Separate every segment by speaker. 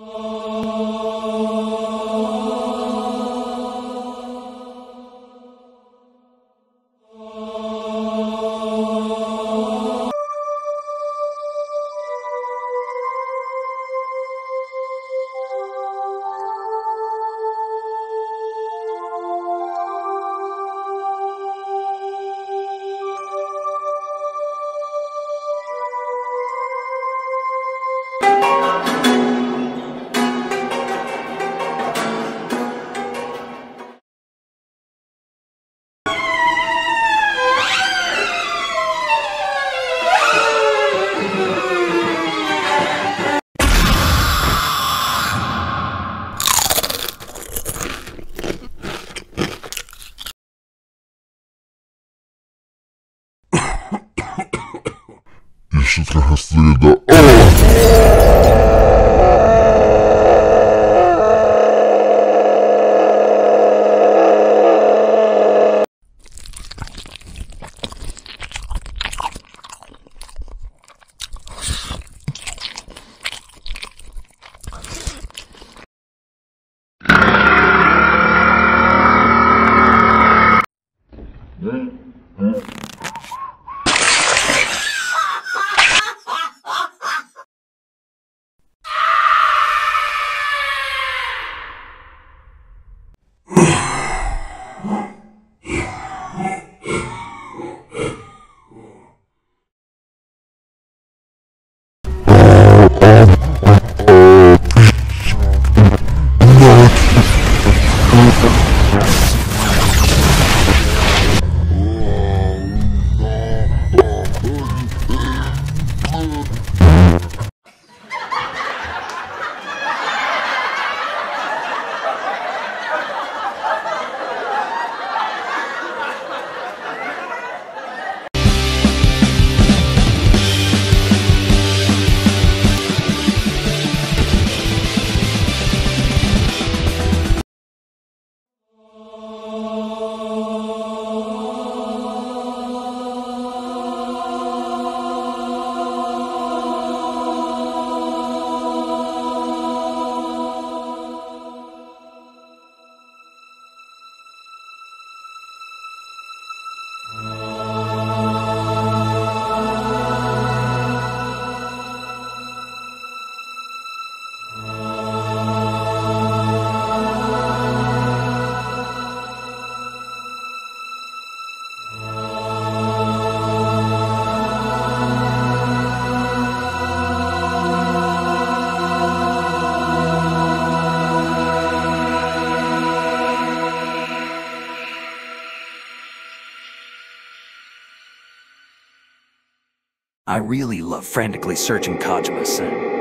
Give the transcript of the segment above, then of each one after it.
Speaker 1: Jeszcze trochę
Speaker 2: I really love frantically searching Kajima-san.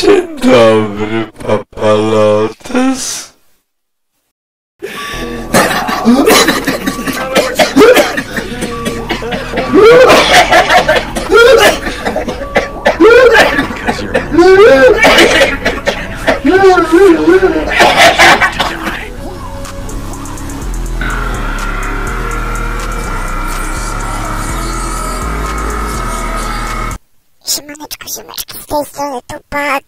Speaker 3: Dzień dobry, papalotes.
Speaker 4: Siemaneczko, ziomeczki, z tej strony Tupak.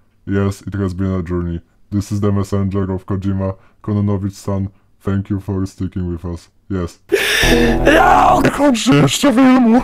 Speaker 1: Yes, it has been a journey. This is the messenger of Kojima, Kononovic-san. Thank you for sticking with us. Yes. Ja, kończę jeszcze filmu!